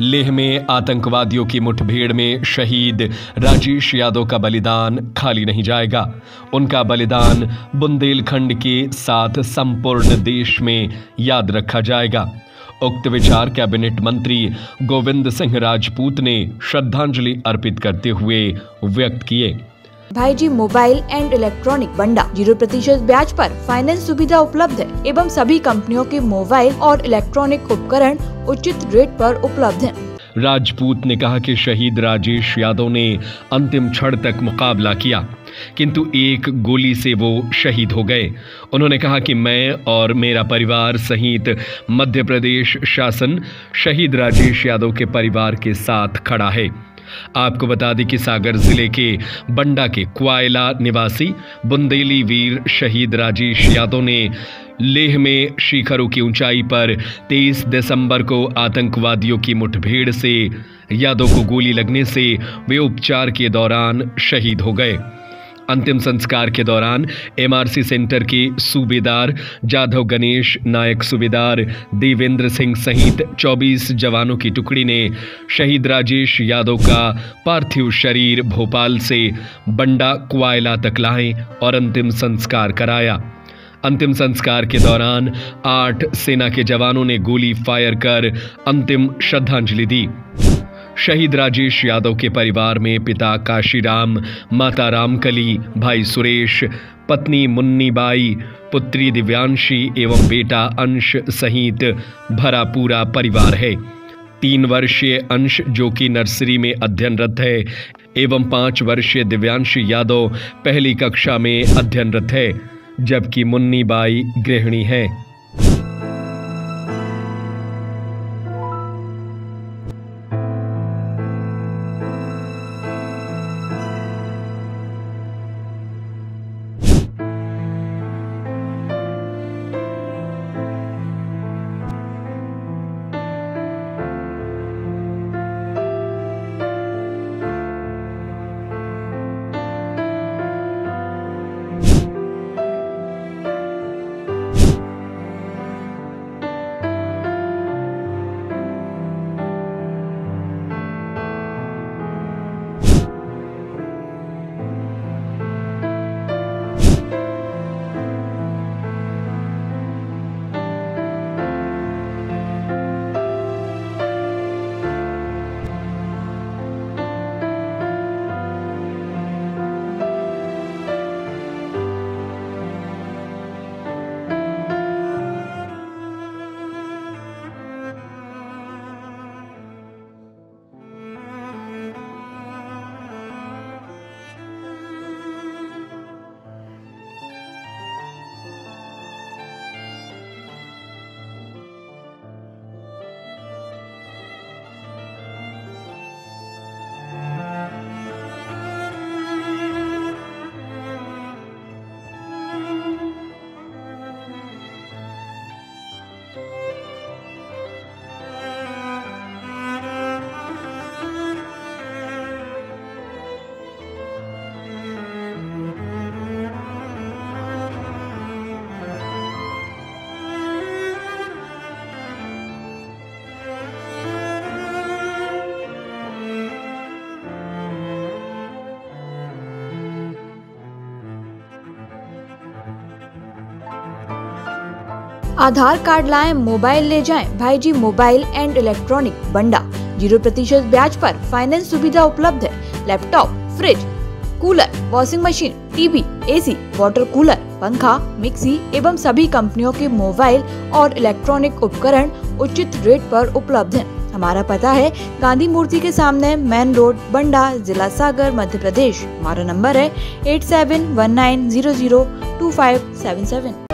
लेह में आतंकवादियों की मुठभेड़ में शहीद राजेश यादव का बलिदान खाली नहीं जाएगा। उनका बलिदान बुंदेलखंड के साथ संपूर्ण देश में याद रखा जाएगा। उक्त विचार कैबिनेट मंत्री गोविंद सिंह राजपूत ने श्रद्धांजलि अर्पित करते हुए व्यक्त किए। भाई जी, mobile and electronic Banda, zero प्रतिशत ब्याज पर फाइनेंस सुविधा उपलब्ध है, एवं सभी कंपनियों के मोबाइल और इलेक्ट्रॉनिक उपकरण उचित रेट पर उपलब्ध हैं। राजपूत ने कहा कि शहीद राजेश यादव ने अंतिम क्षण तक मुकाबला किया, किंतु एक गोली से वो शहीद हो गए उन्होंने कहा कि मैं और मेरा परिवार सहित मध्य प्रदेश शासन शहीद राजेश यादव के परिवार के साथ खड़ा है आपको बता दें कि सागर ज़िले के बंडा के क्वायला निवासी बुंदेली वीर शहीद राजेश यादव ने लेह में शिखरों की ऊंचाई पर 23 दिसंबर को आतंकवादियों की मुठभेड़ से यादव को गोली लगने से वे उपचार के दौरान शहीद हो गए। अंतिम संस्कार के दौरान एमआरसी सेंटर के सूबेदार जाधव गणेश, नायक सूबेदार देवेंद्र सिंह सहित 24 जवानों की टुकड़ी ने शहीद राजेश यादव का पार्थिव शरीर भोपाल से बंडा कुआयला तक लाए और अंतिम संस्कार कराया। अंतिम संस्कार के दौरान आठ सेना के जवानों ने गोली फायर कर अंतिम श्रद्धांजलि दी। शहीद राजेश यादव के परिवार में पिता काशीराम, माता रामकली, भाई सुरेश, पत्नी मुन्नी बाई पुत्री दिव्यांशी एवं बेटा अंश सहित भरा पूरा परिवार है। तीन वर्षीय अंश जो कि नर्सरी में अध्ययनरत है एवं पाँच वर्षीय दिव्यांशी यादव पहली कक्षा में अध्ययनरत है। जबकि मुन्नी बाई गृहिणी है। आधार कार्ड लाएँ, मोबाइल ले जाएँ भाई जी mobile and electronic Banda. Zero प्रतिशत ब्याज पर फाइनेंस सुविधा उपलब्ध है। Laptop fridge cooler washing machine TV AC water cooler पंखा मिक्सी एवं सभी कंपनियों के मोबाइल और इलेक्ट्रॉनिक उपकरण उचित रेट पर उपलब्ध हैं। हमारा पता है, गांधी मूर्ति के सामने मेन रोड बंडा, जिला सागर, मध्य प्रदेश। हमारा नंबर है eight seven one nine zero zero two five seven seven